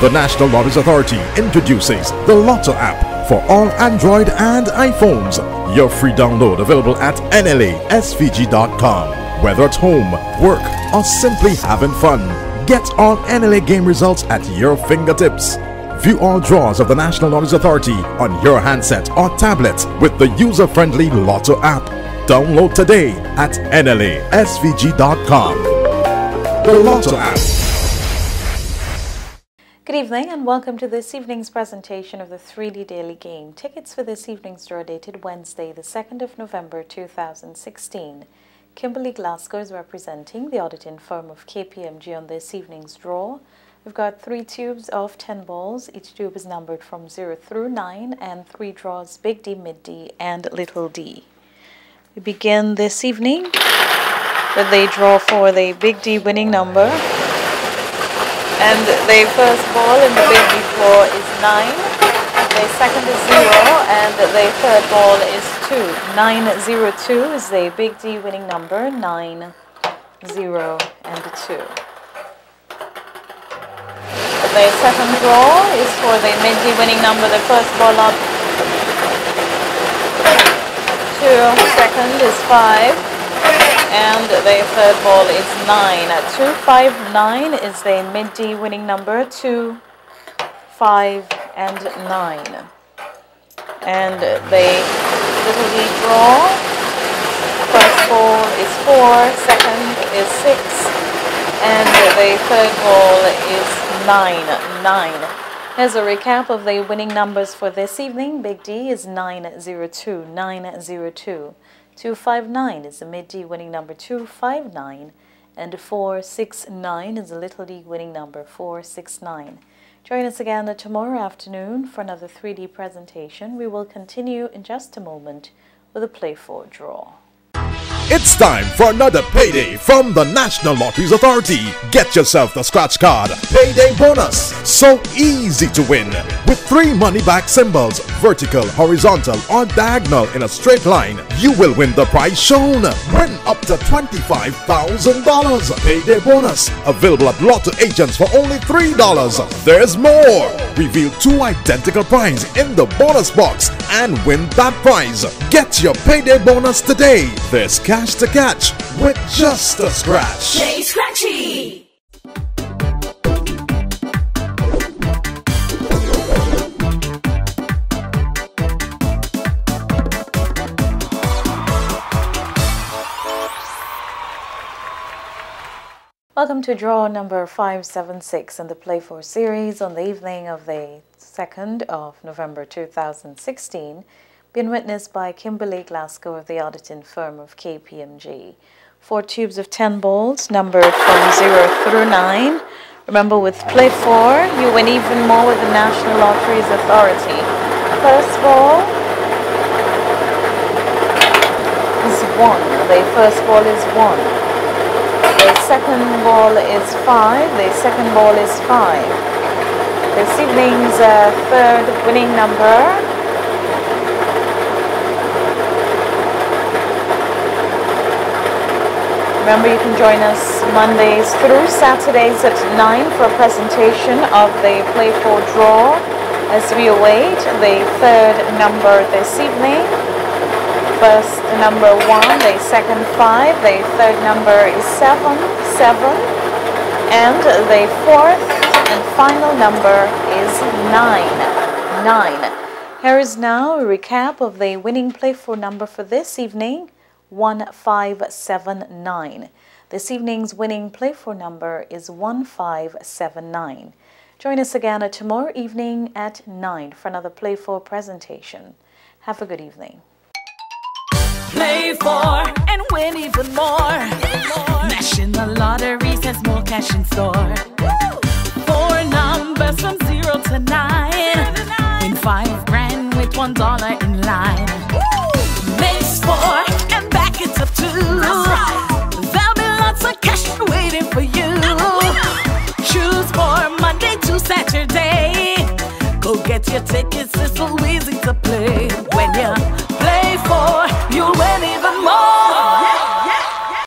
The National Lotteries Authority introduces the Lotto app for all Android and iPhones. Your free download available at nlasvg.com. Whether at home, work, or simply having fun, get all NLA game results at your fingertips. View all draws of the National Lotteries Authority on your handset or tablet with the user-friendly Lotto app. Download today at nlasvg.com. The Lotto app. Good evening and welcome to this evening's presentation of the 3D Daily Game. Tickets for this evening's draw dated Wednesday, the 2nd of November 2016. Kimberly Glasgow is representing the auditing firm of KPMG on this evening's draw. We've got three tubes of 10 balls. Each tube is numbered from 0 through 9 and three draws, Big D, Mid D, and Little D. We begin this evening with the draw for the Big D winning number. And the first ball in the Big D draw is 9. The second is 0 and the third ball is 2. 902 is the Big D winning number. 9, 0 and 2. The second draw is for the Mid winning number. The first ball up 2. Second is 5 and the third ball is 9. 259 is the mid D winning number 2, 5 and 9. And the little D draw, first ball is 4, second is 6, and the third ball is 9, 9. Here's a recap of the winning numbers for this evening. Big D is 902, 902. 259 is the mid D winning number 259 and 469 is the little d winning number 469. Join us again tomorrow afternoon for another 3D presentation. We will continue in just a moment with a Play 4 draw. It's time for another payday from the National Lotteries Authority. Get yourself the scratch card payday bonus. So easy to win. With three money back symbols, vertical, horizontal, or diagonal in a straight line, you will win the prize shown. Win up to $25,000. Payday bonus. Available at Lotto agents for only $3. There's more. Reveal two identical prizes in the bonus box and win that prize. Get your payday bonus today. There's cash to catch with just a scratch. Welcome to draw number 576 in the Play 4 series on the evening of the 2nd of November 2016, being witnessed by Kimberly Glasgow of the auditing firm of KPMG. Four tubes of 10 balls numbered from 0 through 9. Remember, with Play 4, you win even more with the National Lotteries Authority. First ball is 1. The first ball is 1. The second ball is 5. The second ball is 5. This evening's uh, third winning number Remember, you can join us Mondays through Saturdays at 9 for a presentation of the Play 4 draw as we await the third number this evening first number one, the second five, the third number is seven, seven, and the fourth and final number is nine, nine. Here is now a recap of the winning Play 4 number for this evening, 1579. This evening's winning Play 4 number is 1579. Join us again tomorrow evening at 9 for another Play 4 presentation. Have a good evening. Play for and win even more. National Lotteries has more cash in store. Four numbers from zero to nine. Win five grand with one dollar in line. Makes four and back it up two. There'll be lots of cash waiting for you. Choose for Monday to Saturday. Go get your tickets